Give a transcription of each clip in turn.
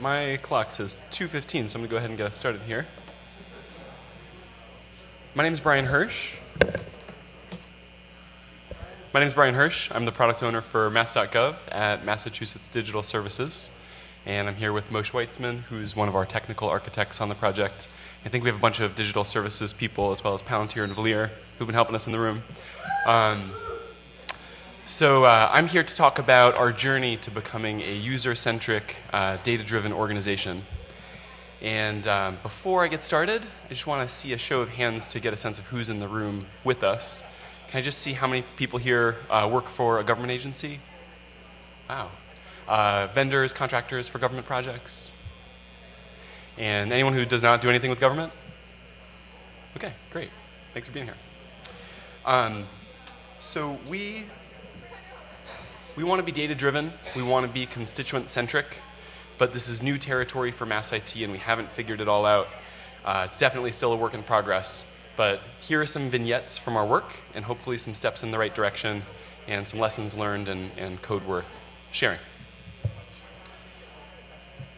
My clock says 2.15, so I'm going to go ahead and get started here. My name is Brian Hirsch. My name is Brian Hirsch. I'm the product owner for Mass.gov at Massachusetts Digital Services. And I'm here with Moshe Weitzman, who's one of our technical architects on the project. I think we have a bunch of digital services people, as well as Palantir and Velir, who've been helping us in the room. Um, so uh, I'm here to talk about our journey to becoming a user-centric, uh, data-driven organization. And um, before I get started, I just want to see a show of hands to get a sense of who's in the room with us. Can I just see how many people here uh, work for a government agency? Wow. Uh, vendors, contractors for government projects? And anyone who does not do anything with government? Okay, great. Thanks for being here. Um, so we we want to be data driven, we want to be constituent centric, but this is new territory for Mass IT and we haven't figured it all out. Uh, it's definitely still a work in progress, but here are some vignettes from our work and hopefully some steps in the right direction and some lessons learned and, and code worth sharing.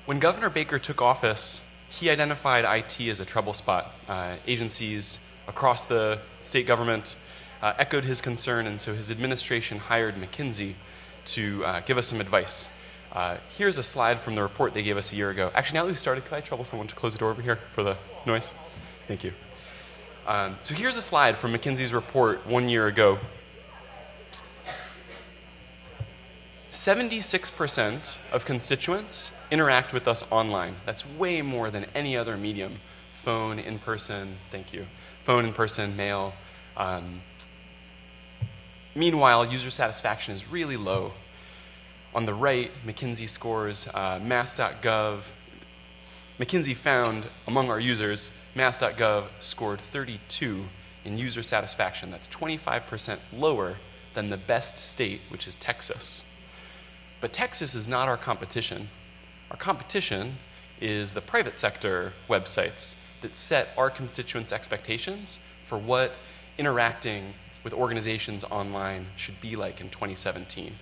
When Governor Baker took office, he identified IT as a trouble spot. Uh, agencies across the state government uh, echoed his concern, and so his administration hired McKinsey to uh, give us some advice. Uh, here's a slide from the report they gave us a year ago. Actually, now that we've started, could I trouble someone to close the door over here for the noise? Thank you. Um, so here's a slide from McKinsey's report one year ago. 76% of constituents interact with us online. That's way more than any other medium phone, in person, thank you, phone, in person, mail. Um, Meanwhile, user satisfaction is really low. On the right, McKinsey scores uh, mass.gov. McKinsey found among our users, mass.gov scored 32 in user satisfaction. That's 25% lower than the best state, which is Texas. But Texas is not our competition. Our competition is the private sector websites that set our constituents' expectations for what interacting with organizations online should be like in 2017.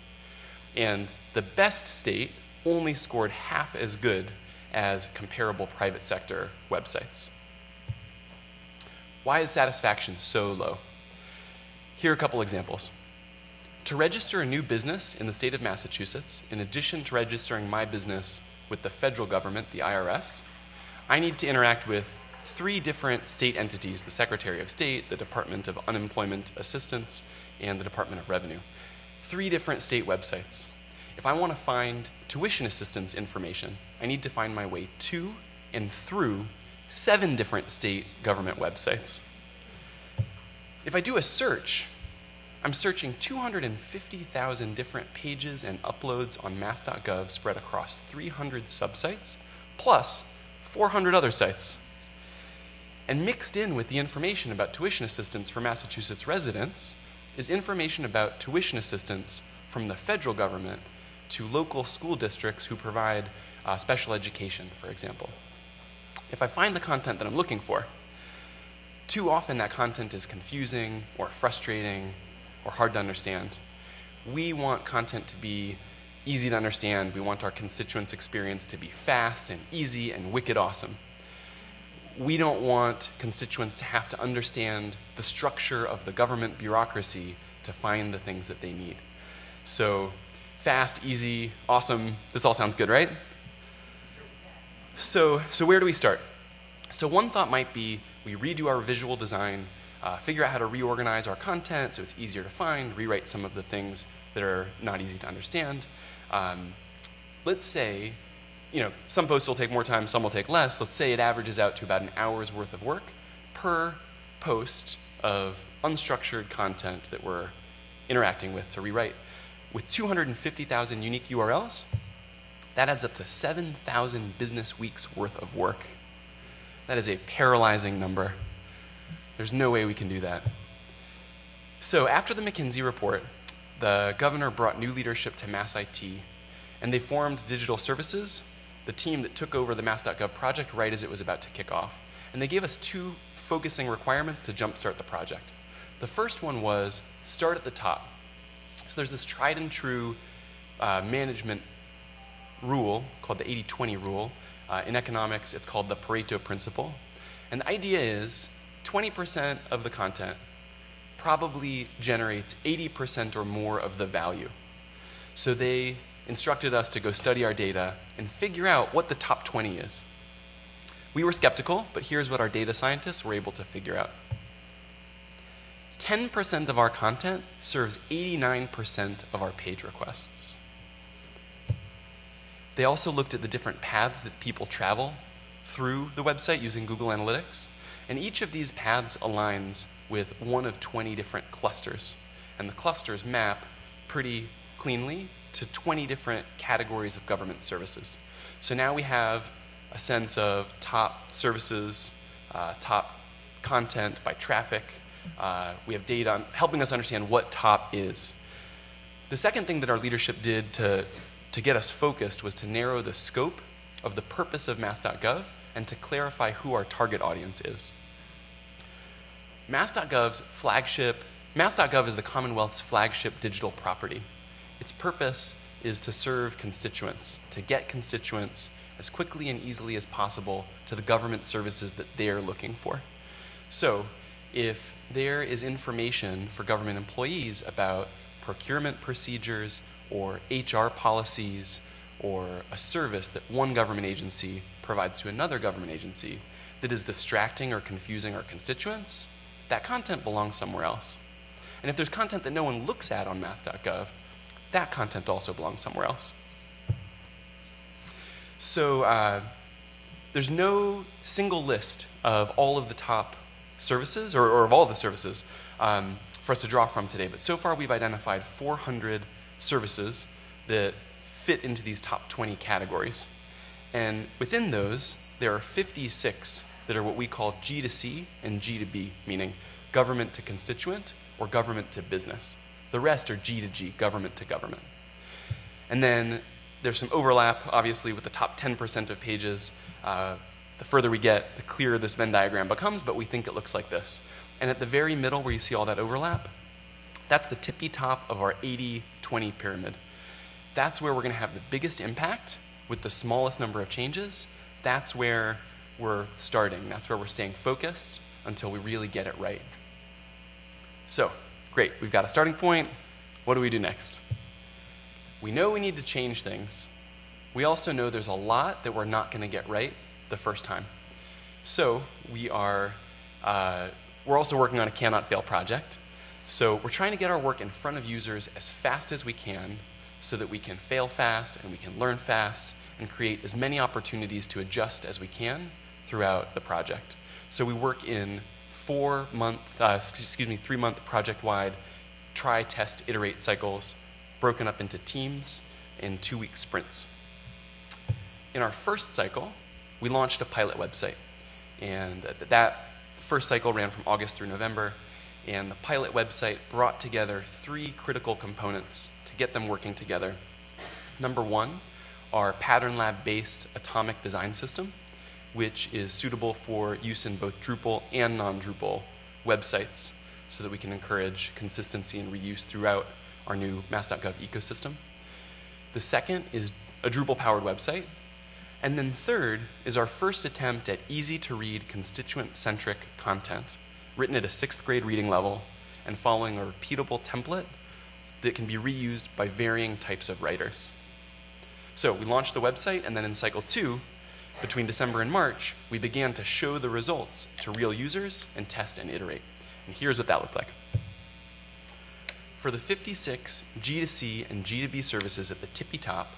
And the best state only scored half as good as comparable private sector websites. Why is satisfaction so low? Here are a couple examples. To register a new business in the state of Massachusetts, in addition to registering my business with the federal government, the IRS, I need to interact with three different state entities the Secretary of State, the Department of Unemployment Assistance, and the Department of Revenue. Three different state websites. If I want to find tuition assistance information, I need to find my way to and through seven different state government websites. If I do a search, I'm searching 250,000 different pages and uploads on mass.gov spread across 300 subsites, plus 400 other sites. And mixed in with the information about tuition assistance for Massachusetts residents is information about tuition assistance from the federal government to local school districts who provide uh, special education, for example. If I find the content that I'm looking for, too often that content is confusing or frustrating or hard to understand. We want content to be easy to understand. We want our constituents' experience to be fast and easy and wicked awesome we don't want constituents to have to understand the structure of the government bureaucracy to find the things that they need. So, fast, easy, awesome, this all sounds good, right? So, so where do we start? So, one thought might be we redo our visual design, uh, figure out how to reorganize our content so it's easier to find, rewrite some of the things that are not easy to understand. Um, let's say you know, some posts will take more time, some will take less. Let's say it averages out to about an hour's worth of work per post of unstructured content that we're interacting with to rewrite. With 250,000 unique URLs, that adds up to 7,000 business weeks worth of work. That is a paralyzing number. There's no way we can do that. So, after the McKinsey report, the governor brought new leadership to Mass IT, and they formed digital services the team that took over the Mass.gov project right as it was about to kick off. And they gave us two focusing requirements to jumpstart the project. The first one was start at the top. So there's this tried and true uh, management rule called the 80 20 rule. Uh, in economics, it's called the Pareto principle. And the idea is 20% of the content probably generates 80% or more of the value. So they instructed us to go study our data and figure out what the top 20 is. We were skeptical, but here's what our data scientists were able to figure out 10% of our content serves 89% of our page requests. They also looked at the different paths that people travel through the website using Google Analytics, and each of these paths aligns with one of 20 different clusters. And the clusters map pretty cleanly to 20 different categories of government services. So now we have a sense of top services, uh, top content by traffic. Uh, we have data on helping us understand what top is. The second thing that our leadership did to, to get us focused was to narrow the scope of the purpose of mass.gov and to clarify who our target audience is. Mass.gov's flagship, Mass.gov is the Commonwealth's flagship digital property. Its purpose is to serve constituents, to get constituents as quickly and easily as possible to the government services that they're looking for. So, if there is information for government employees about procurement procedures or HR policies or a service that one government agency provides to another government agency that is distracting or confusing our constituents, that content belongs somewhere else. And if there's content that no one looks at on mass.gov, that content also belongs somewhere else. So uh, there's no single list of all of the top services, or, or of all the services, um, for us to draw from today. But so far, we've identified 400 services that fit into these top 20 categories. And within those, there are 56 that are what we call G2C and G2B, meaning government to constituent or government to business. The rest are G to G, government to government. And then there's some overlap, obviously, with the top 10% of pages. Uh, the further we get, the clearer this Venn diagram becomes, but we think it looks like this. And at the very middle, where you see all that overlap, that's the tippy top of our 80 20 pyramid. That's where we're going to have the biggest impact with the smallest number of changes. That's where we're starting. That's where we're staying focused until we really get it right. So, great, we've got a starting point. What do we do next? We know we need to change things. We also know there's a lot that we're not going to get right the first time. So, we are uh, we're also working on a cannot fail project. So, we're trying to get our work in front of users as fast as we can so that we can fail fast and we can learn fast and create as many opportunities to adjust as we can throughout the project. So we work in four month, uh, excuse me, three month project wide try, test, iterate cycles broken up into teams in two week sprints. In our first cycle, we launched a pilot website. And that first cycle ran from August through November. And the pilot website brought together three critical components to get them working together. Number one, our Pattern Lab based atomic design system which is suitable for use in both Drupal and non Drupal websites so that we can encourage consistency and reuse throughout our new mass.gov ecosystem. The second is a Drupal powered website. And then third is our first attempt at easy to read constituent centric content written at a sixth grade reading level and following a repeatable template that can be reused by varying types of writers. So we launched the website, and then in cycle two, between December and March, we began to show the results to real users and test and iterate. And here's what that looked like. For the 56 G2C and G2B services at the tippy top,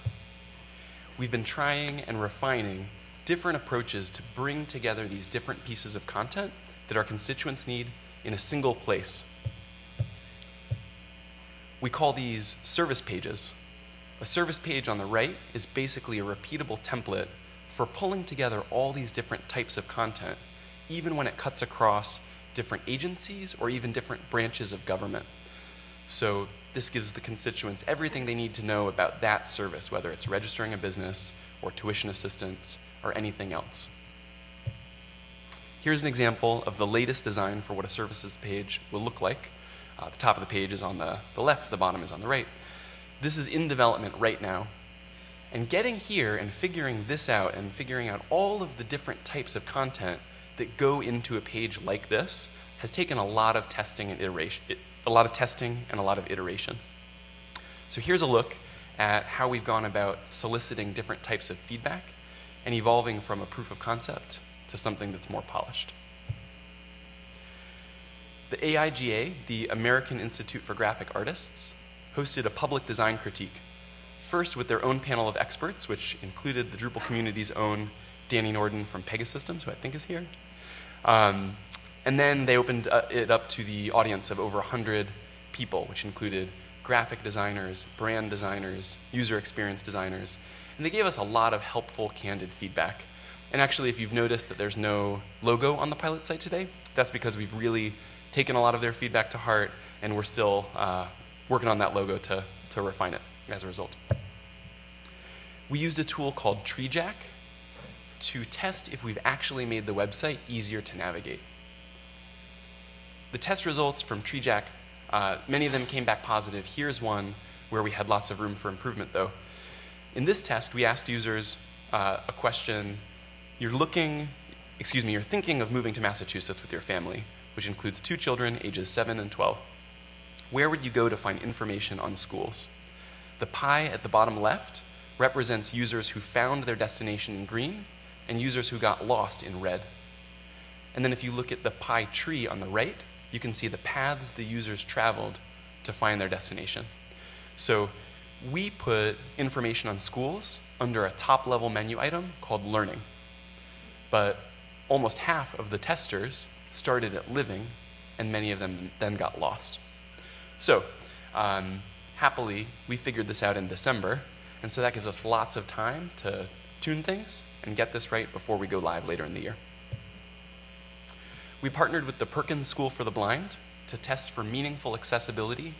we've been trying and refining different approaches to bring together these different pieces of content that our constituents need in a single place. We call these service pages. A service page on the right is basically a repeatable template for pulling together all these different types of content, even when it cuts across different agencies or even different branches of government. So, this gives the constituents everything they need to know about that service, whether it's registering a business or tuition assistance or anything else. Here's an example of the latest design for what a services page will look like. Uh, the top of the page is on the, the left, the bottom is on the right. This is in development right now, And getting here and figuring this out and figuring out all of the different types of content that go into a page like this has taken a lot of testing and iteration, a lot of testing and a lot of iteration. So here's a look at how we've gone about soliciting different types of feedback and evolving from a proof of concept to something that's more polished. The AIGA, the American Institute for Graphic Artists, hosted a public design critique, first with their own panel of experts, which included the Drupal community's own Dani Nordin from Pegasystems, who I think is here. Um, and then they opened uh, it up to the audience of over 100 people, which included graphic designers, brand designers, user experience designers. And they gave us a lot of helpful, candid feedback. And actually, if you've noticed that there's no logo on the pilot site today, that's because we've really taken a lot of their feedback to heart, and we're still uh, working on that logo to, to refine it as a result. We used a tool called TreeJack to test if we've actually made the website easier to navigate. The test results from TreeJack, uh, many of them came back positive. Here's one where we had lots of room for improvement, though. In this test, we asked users uh, a question You're looking, excuse me, you're thinking of moving to Massachusetts with your family, which includes two children, ages 7 and 12. Where would you go to find information on schools? The pie at the bottom left represents users who found their destination in green and users who got lost in red. And then if you look at the pie tree on the right, you can see the paths the users traveled to find their destination. So we put information on schools under a top level menu item called learning. But almost half of the testers started at living, and many of them then got lost. So, um, happily, we figured this out in December, and so that gives us lots of time to tune things and get this right before we go live later in the year. We partnered with the Perkins School for the Blind to test for meaningful accessibility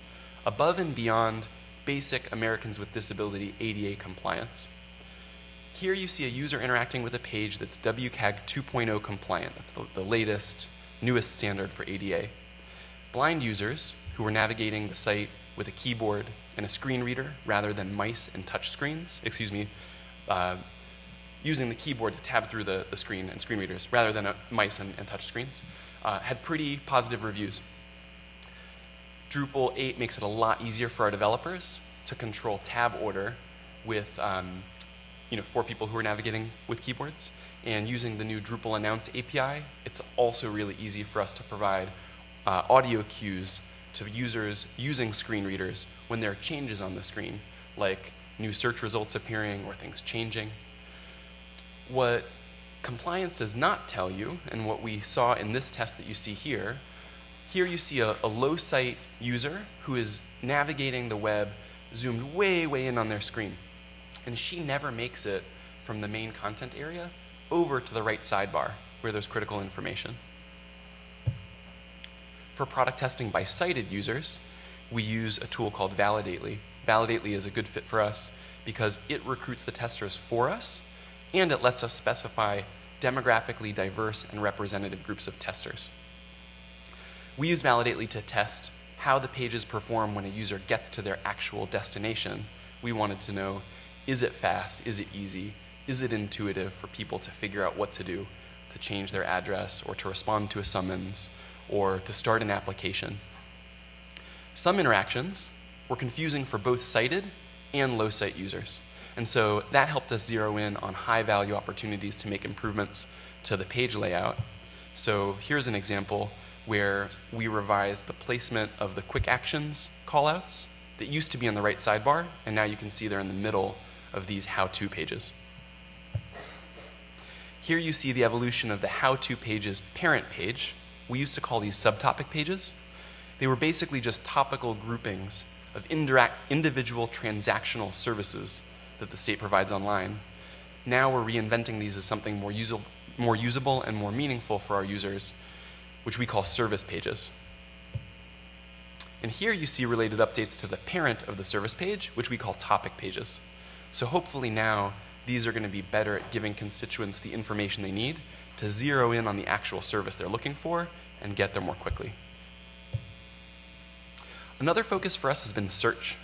above and beyond basic Americans with Disability ADA compliance. Here you see a user interacting with a page that's WCAG 2.0 compliant. That's the, the latest, newest standard for ADA. Blind users who were navigating the site with a keyboard and a screen reader rather than mice and touch screens, excuse me, uh, using the keyboard to tab through the, the screen and screen readers rather than mice and, and touch screens, uh, had pretty positive reviews. Drupal 8 makes it a lot easier for our developers to control tab order with um, you know, for people who are navigating with keyboards. And using the new Drupal Announce API, it's also really easy for us to provide uh, audio cues to users using screen readers when there are changes on the screen, like new search results appearing or things changing. What compliance does not tell you, and what we saw in this test that you see here, here you see a, a low sight user who is navigating the web zoomed way, way in on their screen. And she never makes it from the main content area over to the right sidebar where there's critical information. For product testing by sighted users, we use a tool called Validately. Validately is a good fit for us because it recruits the testers for us and it lets us specify demographically diverse and representative groups of testers. We use Validately to test how the pages perform when a user gets to their actual destination. We wanted to know is it fast? Is it easy? Is it intuitive for people to figure out what to do to change their address or to respond to a summons or to start an application? Some interactions were confusing for both sighted and low sight users. And so that helped us zero in on high value opportunities to make improvements to the page layout. So here's an example where we revised the placement of the quick actions callouts that used to be on the right sidebar, and now you can see they're in the middle of these how to pages. Here you see the evolution of the how to pages parent page. We used to call these subtopic pages. They were basically just topical groupings of individual transactional services that the state provides online. Now we're reinventing these as something more, usable, more usable and more meaningful for our users, which we call service pages. And here you see related updates to the parent of the service page, which we call topic pages. So hopefully now these are going to be better at giving constituents the information they need to zero in on the actual service they're looking for and get there more quickly. Another focus for us has been search.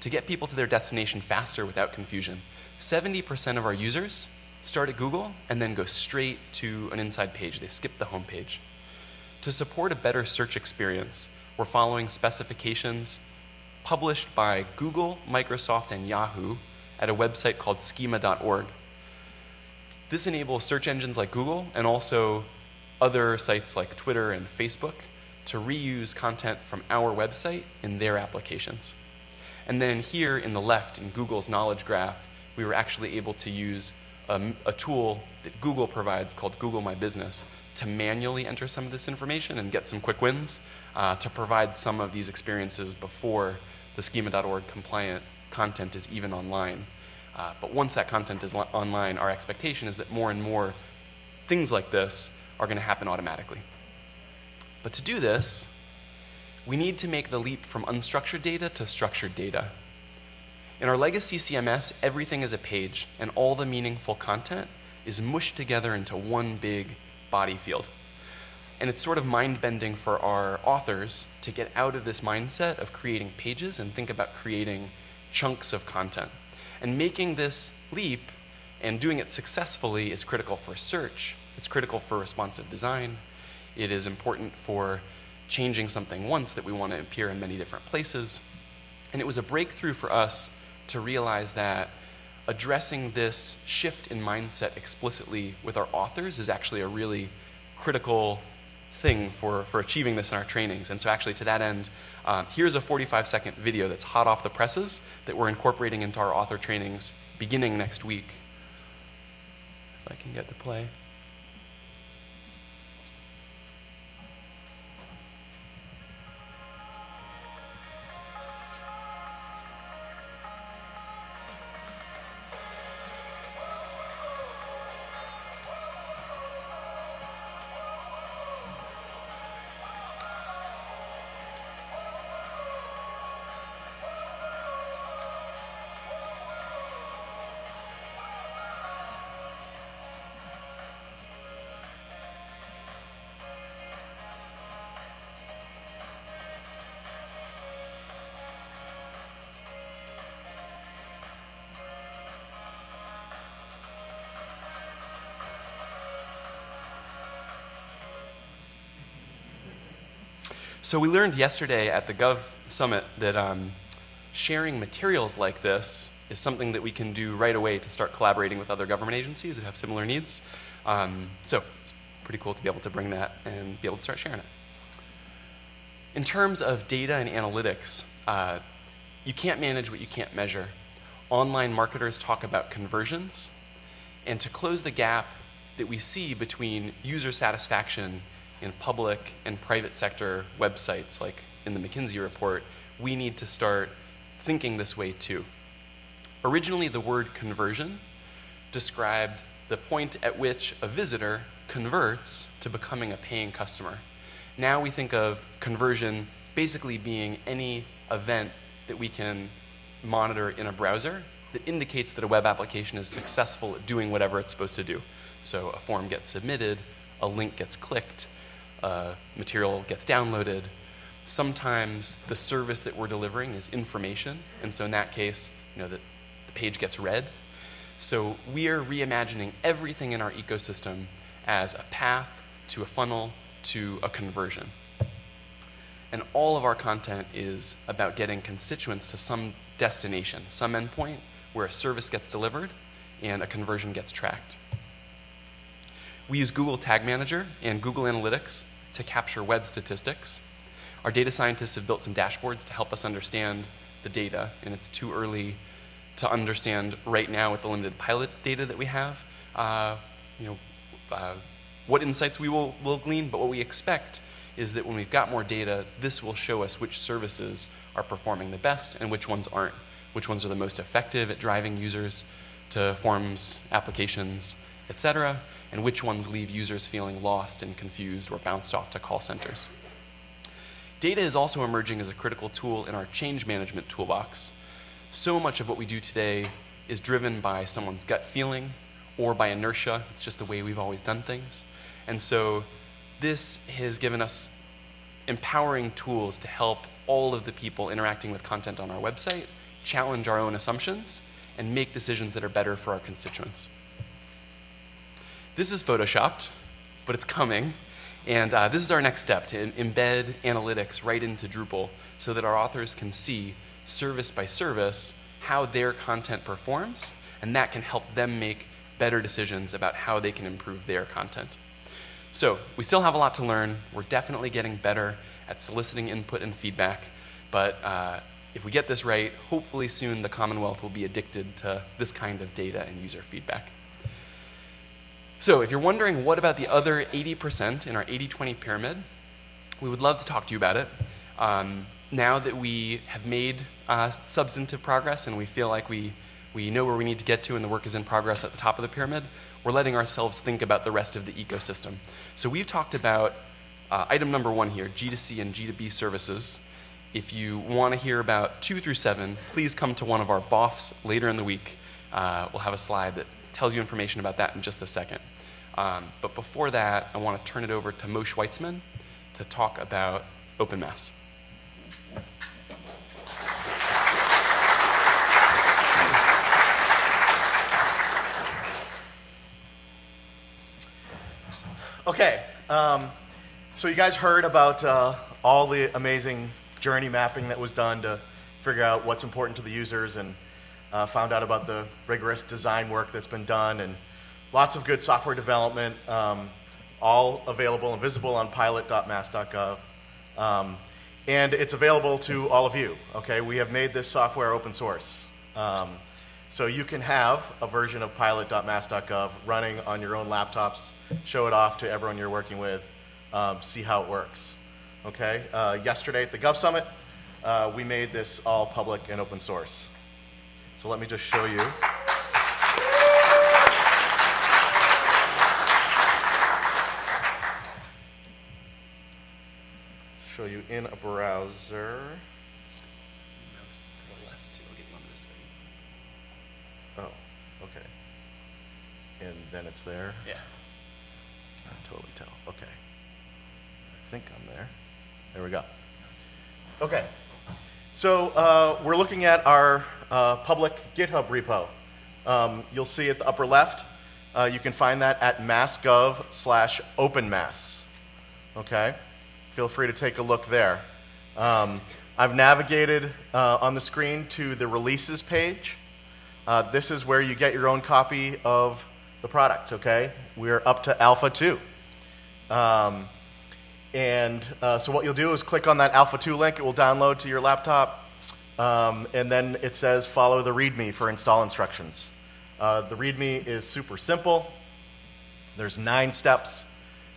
to get people to their destination faster without confusion. 70% of our users start at Google and then go straight to an inside page. They skip the home page. To support a better search experience, we're following specifications published by Google, Microsoft, and Yahoo at a website called schema.org. This enables search engines like Google and also other sites like Twitter and Facebook to reuse content from our website in their applications. And then here in the left, in Google's knowledge graph, we were actually able to use a, a, tool that Google provides called Google My Business to manually enter some of this information and get some quick wins uh, to provide some of these experiences before the schema.org compliant content is even online. Uh, but once that content is online, our expectation is that more and more things like this are going to happen automatically. But to do this, we need to make the leap from unstructured data to structured data. In our legacy CMS, everything is a page, and all the meaningful content is mushed together into one big body field. And it's sort of mind bending for our authors to get out of this mindset of creating pages and think about creating chunks of content. And making this leap and doing it successfully is critical for search, it's critical for responsive design, it is important for changing something once that we want to appear in many different places. And it was a breakthrough for us to realize that addressing this shift in mindset explicitly with our authors is actually a really critical thing for, for achieving this in our trainings. And so, actually, to that end, uh, here's a 45 second video that's hot off the presses that we're incorporating into our author trainings beginning next week. If I can get the play. So we learned yesterday at the Gov Summit that um, sharing materials like this is something that we can do right away to start collaborating with other government agencies that have similar needs. Um, so it's pretty cool to be able to bring that and be able to start sharing it. In terms of data and analytics, uh, you can't manage what you can't measure. Online marketers talk about conversions, and to close the gap that we see between user satisfaction in public and private sector websites, like in the McKinsey report, we need to start thinking this way too. Originally, the word conversion described the point at which a visitor converts to becoming a paying customer. Now we think of conversion basically being any event that we can monitor in a browser that indicates that a web application is successful at doing whatever it's supposed to do. So a form gets submitted, a link gets clicked, uh, material gets downloaded. Sometimes the service that we're delivering is information, and so in that case, you know, the, the page gets read. So we are reimagining everything in our ecosystem as a path to a funnel to a conversion. And all of our content is about getting constituents to some destination, some endpoint where a service gets delivered and a conversion gets tracked. We use Google Tag Manager and Google Analytics to capture web statistics. Our data scientists have built some dashboards to help us understand the data, and it's too early to understand right now with the limited pilot data that we have, uh, you know, uh, what insights we will, will glean, but what we expect is that when we've got more data, this will show us which services are performing the best and which ones aren't, which ones are the most effective at driving users to forms, applications, etc., and which ones leave users feeling lost and confused or bounced off to call centers. Data is also emerging as a critical tool in our change management toolbox. So much of what we do today is driven by someone's gut feeling or by inertia. It's just the way we've always done things. And so this has given us empowering tools to help all of the people interacting with content on our website challenge our own assumptions, and make decisions that are better for our constituents. This is photoshopped, but it's coming. And uh, this is our next step to embed analytics right into Drupal so that our authors can see service by service how their content performs, and that can help them make better decisions about how they can improve their content. So, we still have a lot to learn. We're definitely getting better at soliciting input and feedback, but uh, if we get this right, hopefully soon the Commonwealth will be addicted to this kind of data and user feedback. So, if you're wondering what about the other 80% in our 80 20 pyramid, we would love to talk to you about it. Um, now that we have made uh, substantive progress and we feel like we, we know where we need to get to and the work is in progress at the top of the pyramid, we're letting ourselves think about the rest of the ecosystem. So we've talked about uh, item number one here, G2C and G2B services. If you want to hear about two through seven, please come to one of our BOFs later in the week. Uh, we'll have a slide that tells you information about that in just a second. Um, but before that, I want to turn it over to Moshe Weitzman to talk about OpenMass. Okay, um, so you guys heard about uh, all the amazing journey mapping that was done to figure out what's important to the users and uh, found out about the rigorous design work that's been done and lots of good software development, um, all available and visible on pilot.mass.gov. Um, and it's available to all of you, okay? We have made this software open source. Um, so you can have a version of pilot.mass.gov running on your own laptops, show it off to everyone you're working with, um, see how it works. Okay? Uh, yesterday at the Gov Summit, uh, we made this all public and open source. So let me just show you. Show you in a browser. Oh, okay. And then it's there? Yeah. I Can't totally tell. Okay. I think I'm there. There we go. Okay. So uh, we're looking at our uh, public GitHub repo. Um, you'll see at the upper left, uh, you can find that at mass.gov slash openmass. Okay? Feel free to take a look there. Um, I've navigated uh, on the screen to the releases page. Uh, this is where you get your own copy of the product, okay? We're up to Alpha 2. Um, and uh, so what you'll do is click on that Alpha 2 link. It will download to your laptop. Um, and then it says follow the README for install instructions. Uh, the README is super simple. There's nine steps.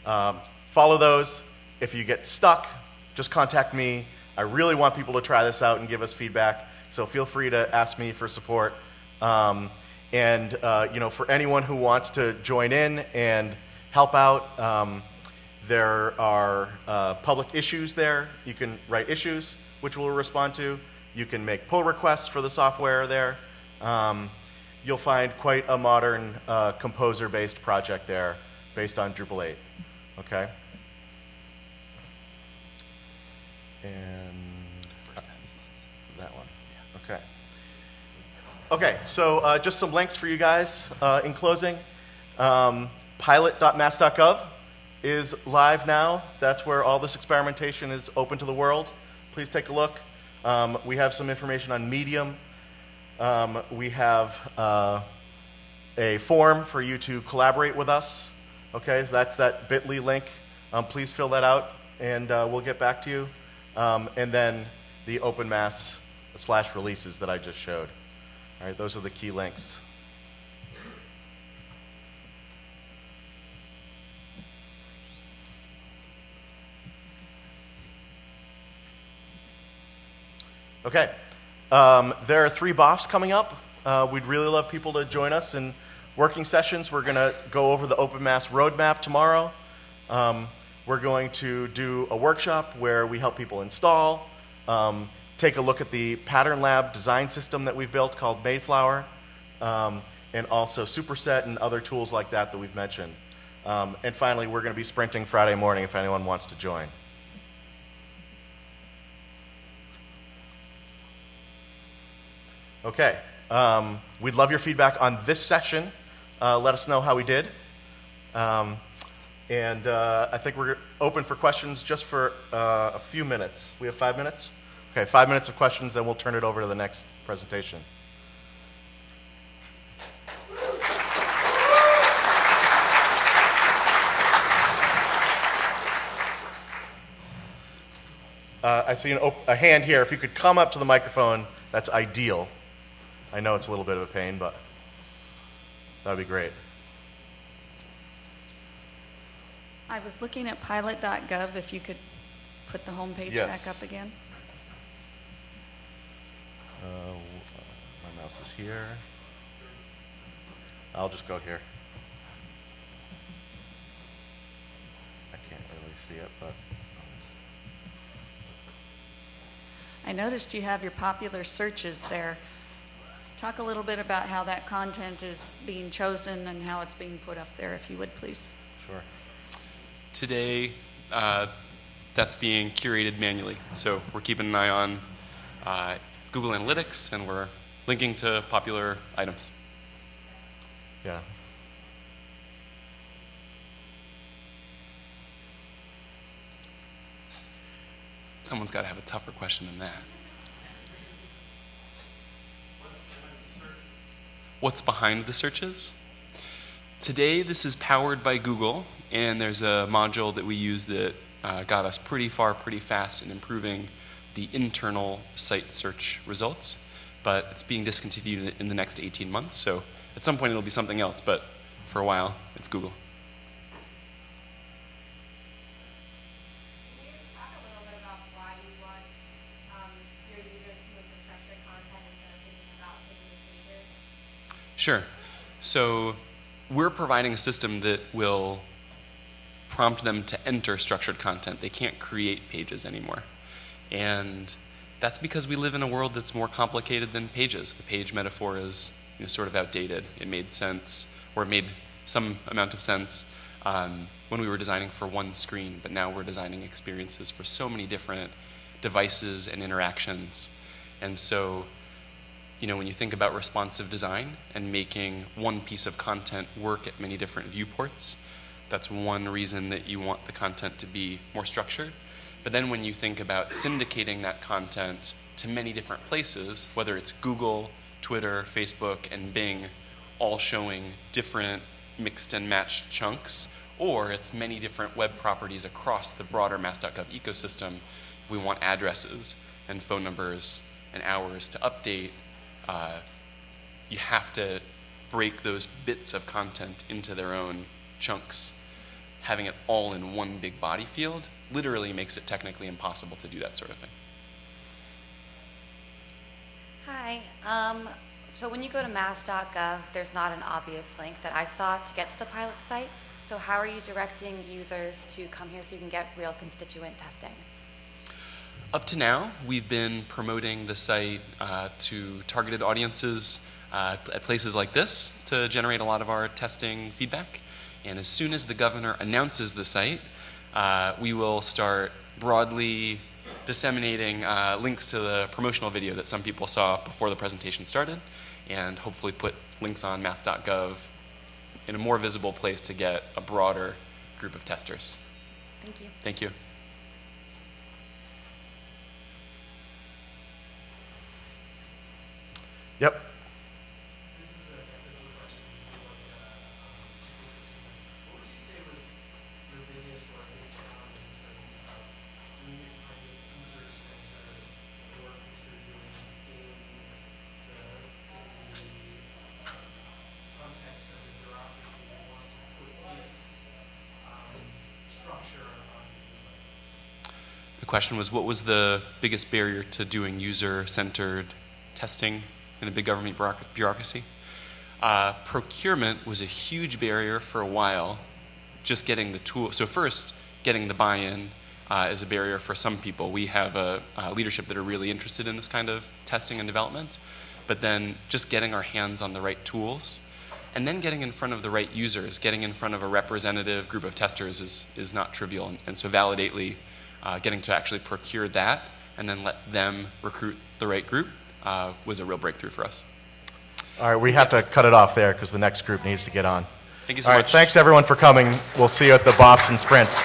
Um, follow those. If you get stuck, just contact me. I really want people to try this out and give us feedback. So feel free to ask me for support. Um, and uh, you know, for anyone who wants to join in and help out, um, there are uh, public issues there. You can write issues, which we'll respond to. You can make pull requests for the software there. Um, you'll find quite a modern uh, composer-based project there based on Drupal 8. Okay? And that one. Okay. Okay, so uh, just some links for you guys uh, in closing. Um, pilot.mass.gov is live now. That's where all this experimentation is open to the world. Please take a look. Um, we have some information on Medium. Um, we have uh, a form for you to collaborate with us. Okay, so that's that bit.ly link. Um, please fill that out and uh, we'll get back to you. Um, and then the open mass slash releases that I just showed. All right, those are the key links. Okay, um, there are three BOFs coming up. Uh, we'd really love people to join us in working sessions. We're going to go over the Open Mass roadmap tomorrow. Um, we're going to do a workshop where we help people install, um, take a look at the Pattern Lab design system that we've built called Mayflower, um, and also Superset and other tools like that that we've mentioned. Um, and finally, we're going to be sprinting Friday morning if anyone wants to join. Okay. Um, we'd love your feedback on this session. Uh, let us know how we did. Um, and uh, I think we're open for questions just for uh, a few minutes. We have five minutes? Okay, five minutes of questions, then we'll turn it over to the next presentation. Uh, I see a hand here. If you could come up to the microphone, that's ideal. I know it's a little bit of a pain, but that would be great. I was looking at pilot.gov, if you could put the homepage Yes. back up again. Uh, my mouse is here. I'll just go here. I can't really see it, but I noticed you have your popular searches there. Talk a little bit about how that content is being chosen and how it's being put up there, if you would, please. sure. Today, uh, that's being curated manually. So we're keeping an eye on uh, Google Analytics and we're linking to popular items. Yeah. Someone's got to have a tougher question than that. What's behind the searches? Today, this is powered by Google, and there's a module that we use that uh, got us pretty far, pretty fast in improving the internal site search results. But it's being discontinued in the next 18 months, so at some point it'll be something else, but for a while, it's Google. Can you talk a little bit about why you want um, your users to move to structured content instead of thinking about picking pages? Sure. So we're providing a system that will prompt them to enter structured content. They can't create pages anymore. And that's because we live in a world that's more complicated than pages. The page metaphor is you know, sort of outdated. It made sense, or it made some amount of sense um, when we were designing for one screen, but now we're designing experiences for so many different devices and interactions. And so you know, when you think about responsive design and making one piece of content work at many different viewports, that's one reason that you want the content to be more structured. But then when you think about syndicating that content to many different places, whether it's Google, Twitter, Facebook, and Bing, all showing different mixed and matched chunks, or it's many different web properties across the broader mass.gov ecosystem, we want addresses and phone numbers and hours to update uh, you have to break those bits of content into their own chunks. Having it all in one big body field literally makes it technically impossible to do that sort of thing. Hi. Um, so when you go to mass.gov, there's not an obvious link that I saw to get to the pilot site. So how are you directing users to come here so you can get real constituent testing? Up to now, we've been promoting the site uh, to targeted audiences uh, at places like this to generate a lot of our testing feedback. And as soon as the governor announces the site, uh, we will start broadly disseminating uh, links to the promotional video that some people saw before the presentation started, and hopefully put links on mass.gov in a more visible place to get a broader group of testers. Thank you. Thank you. Yep. This is a technical question. What would you say was your biggest or any challenge in terms of really finding user-centered work that you're doing in the, in the context of the bureaucracy that wants to put its um, structure on things like this? The question was what was the biggest barrier to doing user centered testing in a big government bureaucracy? Uh, procurement was a huge barrier for a while, just getting the tool. So, first, getting the buy in uh, is a barrier for some people. We have a, uh leadership that are really interested in this kind of testing and development, but then just getting our hands on the right tools. And then getting in front of the right users, getting in front of a representative group of testers is, is not trivial. And, and so, validately, uh, getting to actually procure that and then let them recruit the right group uh, was a real breakthrough for us. All right, we have to cut it off there because the next group needs to get on. Thank you so All right, much. thanks everyone for coming. We'll see you at the Boston Sprints.